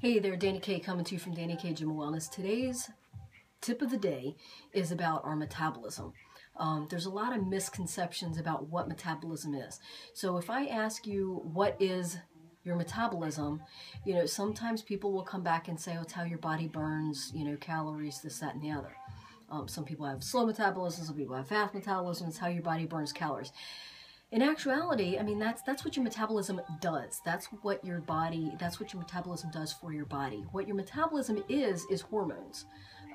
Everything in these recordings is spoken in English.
Hey there, Dani K coming to you from Dani K Gym Wellness. Today's tip of the day is about our metabolism. Um, there's a lot of misconceptions about what metabolism is. So if I ask you what is your metabolism, you know, sometimes people will come back and say, oh, it's how your body burns, you know, calories, this, that, and the other. Um, some people have slow metabolism, some people have fast metabolism. It's how your body burns calories in actuality, I mean that's that's what your metabolism does. That's what your body. That's what your metabolism does for your body. What your metabolism is is hormones.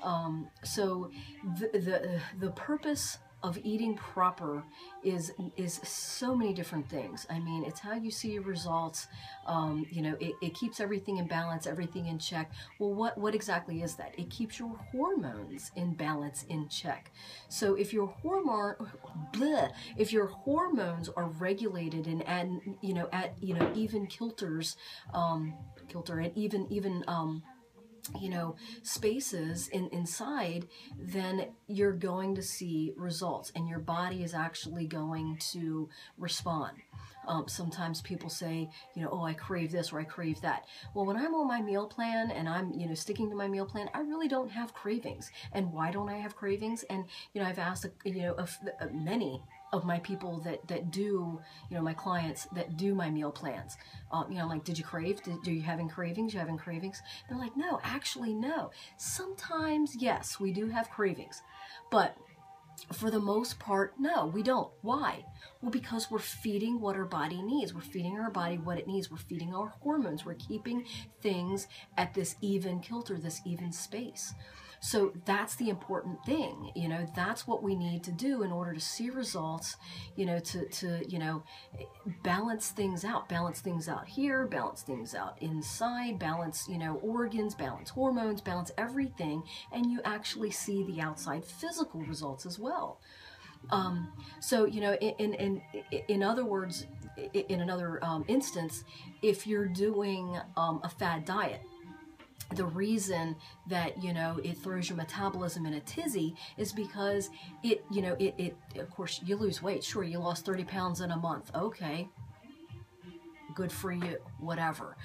Um, so the, the the purpose of eating proper is is so many different things. I mean, it's how you see your results. Um, you know, it, it keeps everything in balance, everything in check. Well, what what exactly is that? It keeps your hormones in balance, in check. So if your hormone, bleh, if your hormones are regulated and and you know at you know even kilters, um, kilter and even even um, you know spaces in inside then you're going to see results and your body is actually going to respond. Um, sometimes people say you know oh i crave this or i crave that. Well when i'm on my meal plan and i'm you know sticking to my meal plan i really don't have cravings. And why don't i have cravings? And you know i've asked you know many of my people that that do you know my clients that do my meal plans. Um, you know like did you crave? Did, are you having cravings? You having cravings? They're like no actually no. Sometimes yes we do have cravings but for the most part no we don't. Why? Well because we're feeding what our body needs. We're feeding our body what it needs. We're feeding our hormones. We're keeping things at this even kilter this even space so that's the important thing, you know, that's what we need to do in order to see results, you know, to, to you know, balance things out, balance things out here, balance things out inside, balance, you know, organs, balance hormones, balance everything, and you actually see the outside physical results as well. Um, so you know, in in in other words, in another um, instance, if you're doing um, a fad diet, the reason that you know it throws your metabolism in a tizzy is because it you know it, it of course you lose weight. Sure you lost 30 pounds in a month. Okay. Good for you. Whatever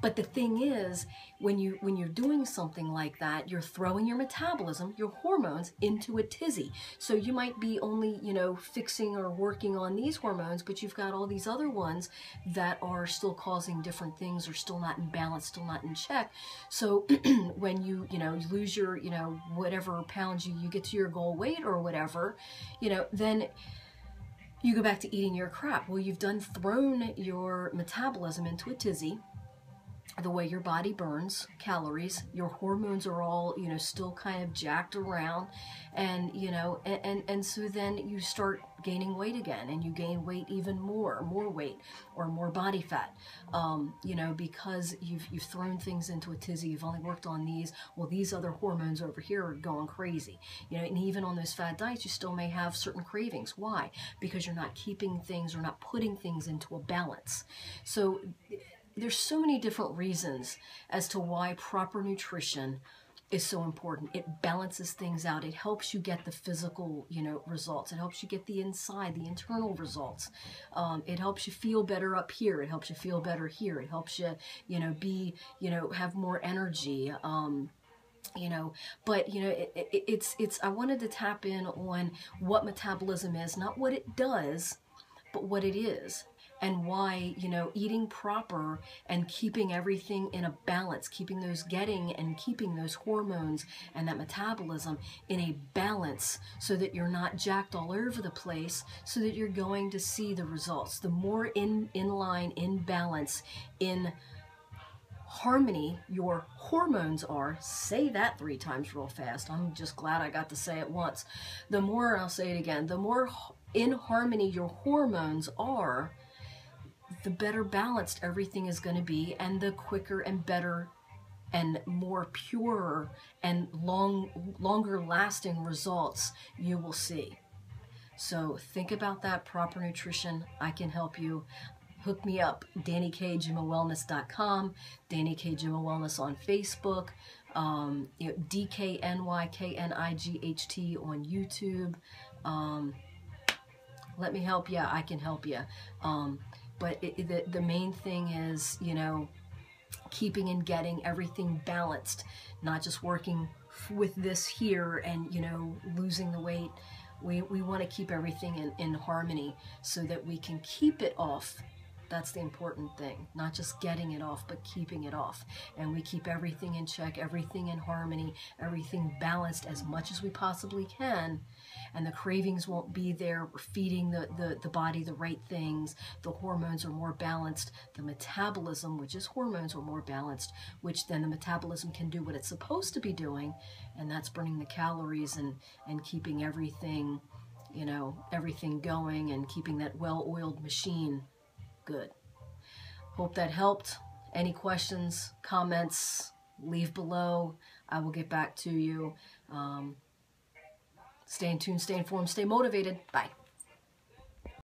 but the thing is, when you when you're doing something like that, you're throwing your metabolism, your hormones into a tizzy. So you might be only, you know, fixing or working on these hormones, but you've got all these other ones that are still causing different things or still not in balance, still not in check. So when you, you know, lose your, you know, whatever pounds you, you get to your goal weight or whatever, you know, then you go back to eating your crap. Well, you've done thrown your metabolism into a tizzy the way your body burns calories your hormones are all you know still kind of jacked around and you know and, and and so then you start gaining weight again and you gain weight even more more weight or more body fat. Um, you know because you've you've thrown things into a tizzy you've only worked on these well these other hormones over here are going crazy you know and even on those fat diets you still may have certain cravings. Why? Because you're not keeping things or not putting things into a balance. So there's so many different reasons as to why proper nutrition is so important. It balances things out. It helps you get the physical, you know, results. It helps you get the inside, the internal results. Um, it helps you feel better up here. It helps you feel better here. It helps you, you know, be, you know, have more energy. Um, you know but you know it, it, it's it's i wanted to tap in on what metabolism is not what it does but what it is and why, you know, eating proper and keeping everything in a balance, keeping those getting and keeping those hormones and that metabolism in a balance so that you're not jacked all over the place, so that you're going to see the results. The more in, in line, in balance, in harmony your hormones are, say that three times real fast. I'm just glad I got to say it once. The more, I'll say it again, the more in harmony your hormones are, the better balanced everything is going to be and the quicker and better and more pure and long longer lasting results you will see. So think about that proper nutrition. I can help you. Hook me up, DaniKGymWellness.com, Dani K Gym Wellness on Facebook, um, you know, D-K-N-Y-K-N-I-G-H-T on YouTube. Um, let me help you. I can help you. Um, but it, the, the main thing is, you know, keeping and getting everything balanced, not just working with this here and, you know, losing the weight. We, we want to keep everything in, in harmony so that we can keep it off that's the important thing. Not just getting it off, but keeping it off. And we keep everything in check, everything in harmony, everything balanced as much as we possibly can. And the cravings won't be there. We're feeding the, the, the body the right things. The hormones are more balanced. The metabolism, which is hormones, are more balanced, which then the metabolism can do what it's supposed to be doing. And that's burning the calories and, and keeping everything, you know, everything going and keeping that well-oiled machine good. Hope that helped. Any questions, comments, leave below. I will get back to you. Um, stay in tune, stay informed, stay motivated. Bye.